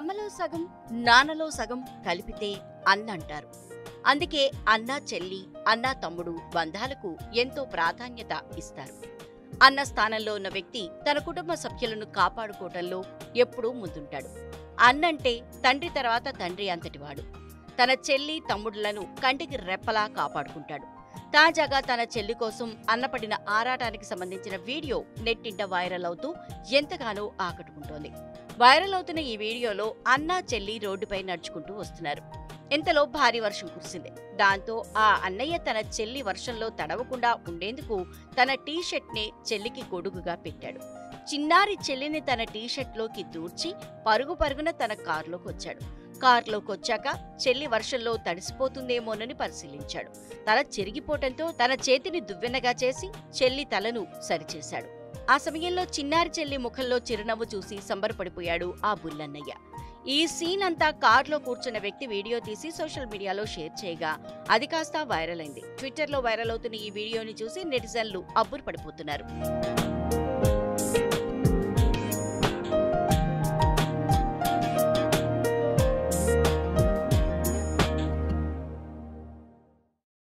అమ్మలో సగం నాన్నలో సగం కలిపితే అన్న అంటారు అందుకే అన్న చెల్లి అన్న తమ్ముడు బంధాలకు ఎంతో ప్రాధాన్యత ఇస్తారు. అన్న స్థానంలో ఉన్న వ్యక్తి తన కుటుంబ సభ్యులను కాపాడుకోవటంలో ఎప్పుడూ ముందుంటాడు. అన్నంటే తండ్రి తర్వాత తండ్రి అంతటివాడు. తన చెల్లి తమ్ముడులను కంటికి రెప్పలా కాపాడుకుంటాడు. తాజాగా తన చెల్లి కోసం అన్నపడిన ఆరాటానికి సంబంధించిన వీడియో నెట్టింట వైరల్ అవుతూ ఎంతగానో ఆకట్టుకుంటోంది. వైరల్ అవుతున్న ఈ వీడియోలో అన్న చెల్లి రోడ్డుపై నడుచుకుంటూ వస్తున్నారు. ఇంతలో భారీ వర్షం కురిసింది. దాంతో ఆ అన్నయ్య తన చెల్లి వర్షంలో తడవకుండా ఉండేందుకు తన టీషర్ట్ని చెల్లికి గొడుగుగా పెట్టాడు. చిన్నారి చెల్లిని తన టీ లోకి దూర్చి పరుగు పరుగున తన కారులోకి వచ్చాడు కారులోకి వచ్చాక చెల్లి వర్షంలో తడిసిపోతుందేమోనని పరిశీలించాడు. తల చెరిగిపోవటంతో తన చేతిని దువ్వెనగా చేసి చెల్లి తలను సరిచేశాడు. ఆ సమయంలో చిన్నారి చెల్లి ముఖంలో చిరునవ్వు చూసి సంబరపడిపోయాడు ఆ బుల్లన్నయ్య. ఈ సీన్ అంతా కార్లో కూర్చున్న వ్యక్తి వీడియో తీసి సోషల్ మీడియాలో షేర్ చేయగా అది కాస్త వైరల్ అయింది. ట్విట్టర్లో వైరల్ అవుతున్న ఈ వీడియోని చూసి నెటిజన్లు అబ్బురు పడిపోతున్నారు.